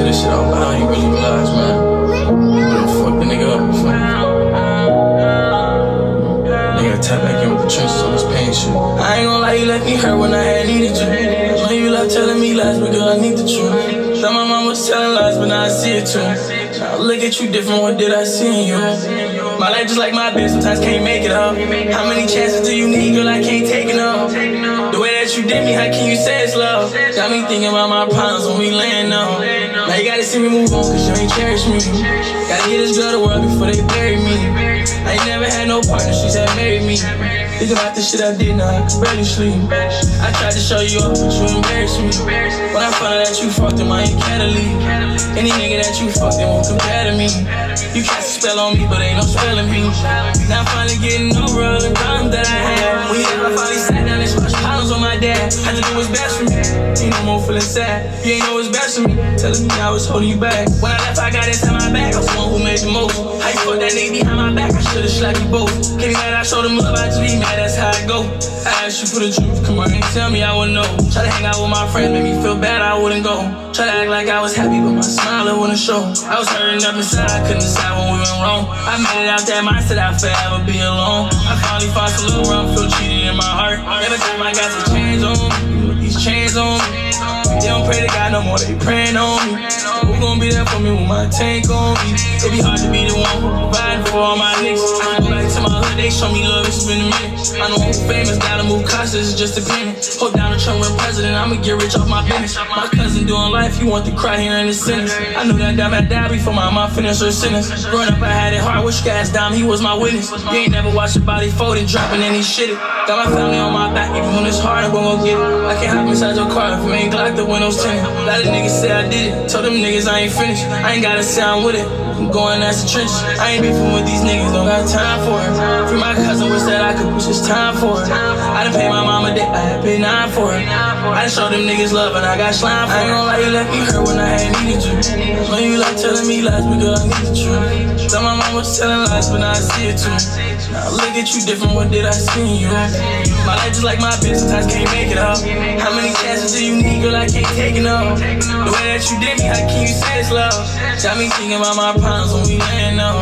say this shit out loud, you really realize, man. You really fuck the nigga up, you Nigga tap back in with the trenches on this pain shit. I ain't gonna lie, you left me hurt when I had needed you. Know you love telling me lies, but girl, I need the truth. Thought my mom was telling lies, but now I see it too. I look at you different, what did I see in you? My life just like my bitch, sometimes can't make it up. How many chances do you need, girl? I can't take enough. The that you did me, how can you say it's love? Got me thinking about my problems when we land on. Now you gotta see me move on, cause you ain't cherish me. Gotta get this girl to world before they bury me. I ain't never had no partner, she said marry me. Think about the shit I did, now I can barely sleep. I tried to show you up, but you embarrassed me. When I found out that you fucked him, I ain't care to leave. Any nigga that you fucked, they won't compare to me. You cast a spell on me, but ain't no spelling me. Now I'm finally getting over all the problems that I had. When you finally problems on my dad. Had to do what's best for me. Feeling sad. You ain't what's best for me. Telling me I was holding you back. When I left, I got inside my back. I was the one who made the most. How you fuck that nigga behind my back? I should've slapped you both. Can't be mad, I showed them love, I just be mad, that's how I go. I asked you for the truth, come on and tell me I wouldn't know. Try to hang out with my friends, make me feel bad, I wouldn't go. Try to act like I was happy, but my smile it wouldn't show. I was hurting up inside, I couldn't decide when we went wrong. I made it out that mindset, I forever be alone. I finally found some little rum, feel cheated in my heart. Every time I got some chains on these chains on. They don't pray to God no more, they praying on me. Who gon' be there for me with my tank on me? It be hard to be the one who providing for all my niggas. I back to my hood, they show me love, it's been a minute. I know I'm famous, gotta move cautious, it's just a. Hold down the Trump when president, I'ma get rich off my business. My cousin doing life, he want to cry here in the sentence. I knew that dime had died before my mom finished her sentence. Growing up, I had it hard, wish gas dime, he was my witness. You ain't never watched a body folding, dropping any shit. Got my family on my back, when it's hard, I'm gon' get it. I can't hop inside your car if you ain't Glock the windows tinted. A lot of niggas say I did it. Told them niggas I ain't finished. I ain't gotta sound with it. I'm going as the trench. I ain't beefing with these niggas, don't got time for it. Free my cousin, wish that I could push this time for it. I done pay my mama debt, I had paid nine for it. I done showed them niggas love and I got slime for it. I ain't gonna lie, you left me hurt when I had needed you. Know you like telling me lies, but girl, I need the truth. Tell my mama was telling lies, but now I see it too. Now look at you different, what did I see in you? My life just like my bitch, sometimes can't make it up. How many chances do you need, girl? I can't take it enough. The way that you did me, how can you say it's love? Got me thinking about my problems when we land on.